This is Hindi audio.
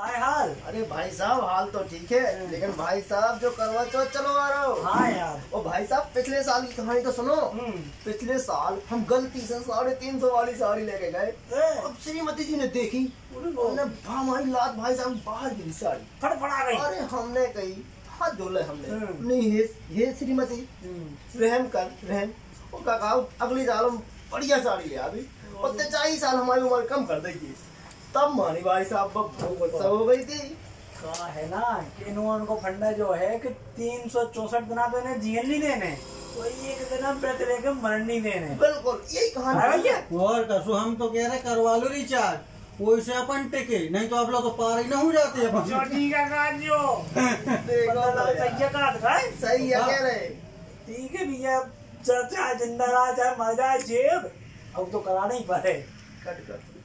हाय हाल। अरे भाई साहब हाल तो ठीक है लेकिन भाई साहब जो करवा चौथ चलो आ रहा हो। हाँ यार। ओ भाई साहब पिछले साल की कहानी तो सुनो। हम्म। पिछले साल हम गलती से साढ़े तीन सौ वाली साड़ी लेके गए। अब श्रीमती जी ने देखी। हमारी लात भाई साहब बाहर गिरी साड़ी। फड़फड़ा गई। अरे हमने कही हाथ जोड़े हमने। हम्म। नहीं हे हे श्रीमती हम्म, रहम कर रहम। ओ काका अगली साल हम बढ़िया साड़ी ले अभी और तेचाई साल हमारी उम्र कम कर देगी। तब मानी भाई साहब बहुत गुस्सा हो गई थी का है ना कि इन्होंने उनको फंडा जो है कि तीन सौ चौसठ दिना तो इन्हें जीवन नहीं देने कोई एक दिन व्रत लेके मरण नहीं देने बिल्कुल यही हाँ कहानी और कसो हम तो कह रहे करवा लो रिचार्ज वो से अपन टिके नहीं तो आप लोग तो पार ही ना हो जाते का लाख भैया, सही है कह रहे ठीक है भैया चर्चा ज़िंदा रहा चाहे मर जेब अब तो कराना ही पड़े कट कर